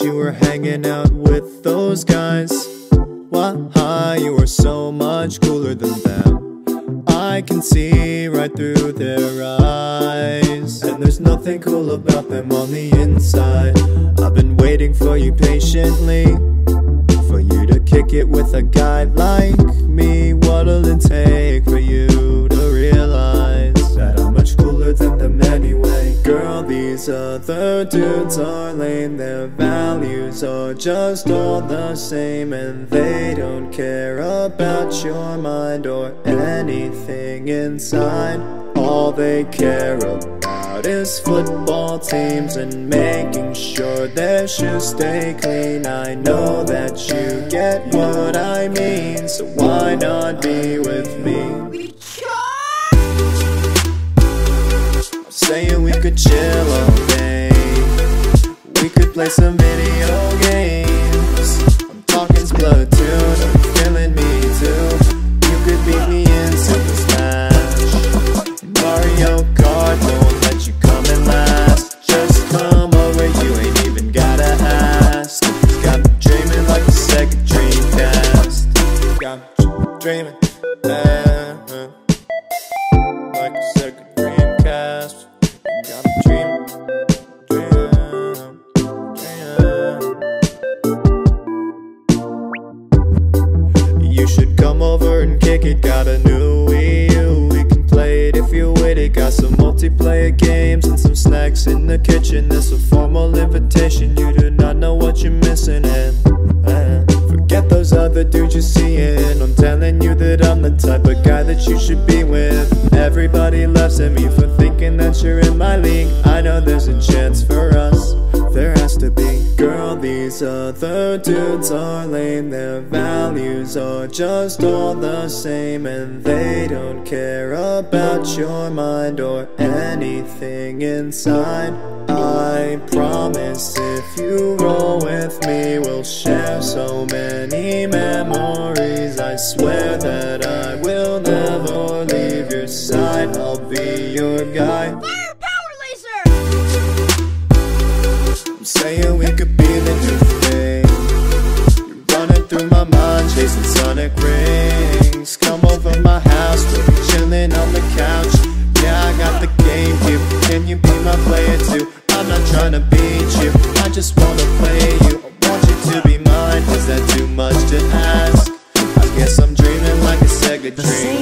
you were hanging out with those guys. Why, you were so much cooler than them. I can see right through their eyes. And there's nothing cool about them on the inside. I've been waiting for you patiently. For you to kick it with a guy like me. What'll it take these other dudes are lame. Their values are just all the same. And they don't care about your mind or anything inside. All they care about is football teams and making sure their shoes stay clean. I know that you get what I mean, so why not be with me? Saying we could chill play some video games. I'm talking Splatoon, I'm feeling me too. You could beat me in Super Smash. Mario Kart won't let you come in last. Just come over, you ain't even gotta ask. Got me dreaming like a Sega Dreamcast. Got me dreaming, like a Sega multiplayer games and some snacks in the kitchen. This a formal invitation. You do not know what you're missing. And, and forget those other dudes you're seeing. I'm telling you that I'm the type of guy that you should be with. Everybody laughs at me for thinking that you're in my league. I know there's a chance for other dudes are lame. Their values are just all the same. And they don't care about your mind or anything inside. I promise if you roll with me, we'll share so many memories. I swear that I will never leave your side. I'll be your guy. Fire power laser! I'm saying we could be the new thing. You're running through my mind, chasing sonic rings. Come over my house, we'll be chilling on the couch. Yeah, I got the GameCube. Can you be my player two? I'm not trying to beat you, I just wanna play you. I want you to be mine. Is that too much to ask? I guess I'm dreaming like a Sega dream.